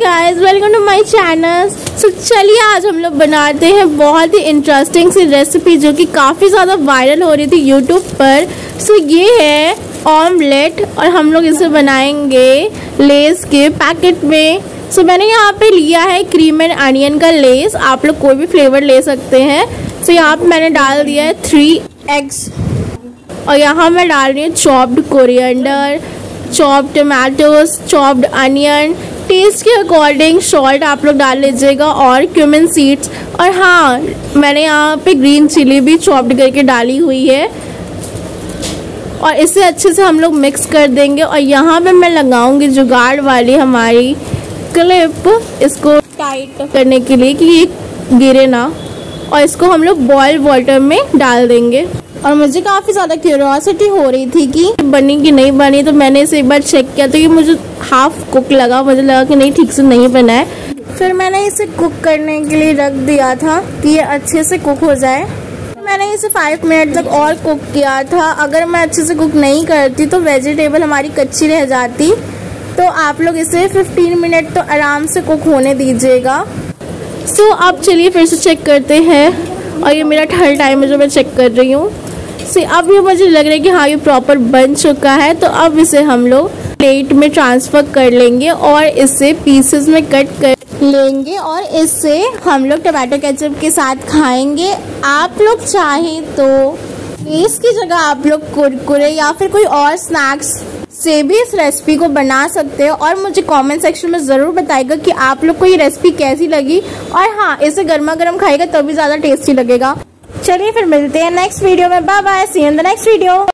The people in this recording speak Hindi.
Guys welcome to my channel so चलिए आज हम लोग बनाते हैं बहुत ही इंटरेस्टिंग सी रेसिपी जो कि काफ़ी ज़्यादा वायरल हो रही थी यूट्यूब पर। सो so, ये है ऑमलेट और हम लोग इसे बनाएँगे लेस के पैकेट में। सो so, मैंने यहाँ पे लिया है क्रीम एंड अनियन का लेस आप लोग कोई भी फ्लेवर ले सकते हैं। सो so, यहाँ पर मैंने डाल दिया है थ्री एग्स और यहाँ मैं डाल रही हूँ chopped coriander chop tomatoes chopped onion taste के अकॉर्डिंग सॉल्ट आप लोग डाल लीजिएगा और क्यूमिन सीड्स और हाँ मैंने यहाँ पे ग्रीन चिली भी चॉप्ड करके डाली हुई है। और इसे अच्छे से हम लोग मिक्स कर देंगे। और यहाँ पे मैं लगाऊँगी जुगाड़ वाली हमारी क्लिप इसको टाइट करने के लिए कि ये गिरे ना। और इसको हम लोग बॉयल वाटर में डाल देंगे। और मुझे काफ़ी ज़्यादा क्यूरियोसिटी हो रही थी कि बनी कि नहीं बनी तो मैंने इसे एक बार चेक किया तो ये मुझे हाफ़ कुक लगा। मुझे लगा कि नहीं ठीक से नहीं बना है। फिर मैंने इसे कुक करने के लिए रख दिया था कि ये अच्छे से कुक हो जाए। मैंने इसे फाइव मिनट तक और कुक किया था। अगर मैं अच्छे से कुक नहीं करती तो वेजिटेबल हमारी कच्ची रह जाती। तो आप लोग इसे 15 मिनट तो आराम से कुक होने दीजिएगा। सो so, अब चलिए फिर से चेक करते हैं। और ये मेरा थर्ड टाइम है जो मैं चेक कर रही हूँ। से, अब ये मुझे लग रहा है कि हाँ ये प्रॉपर बन चुका है तो अब इसे हम लोग प्लेट में ट्रांसफ़र कर लेंगे और इसे पीसेस में कट कर लेंगे और इससे हम लोग टमाटो केचप के साथ खाएँगे। आप लोग चाहें तो इसकी जगह आप लोग कुरकुरे या फिर कोई और स्नैक्स से भी इस रेसिपी को बना सकते हो और मुझे कमेंट सेक्शन में ज़रूर बताएगा कि आप लोग को ये रेसिपी कैसी लगी। और हाँ इसे गर्मा गर्म खाएगा तभी तो ज़्यादा टेस्टी लगेगा। चलिए फिर मिलते हैं नेक्स्ट वीडियो में। Bye bye see in the next video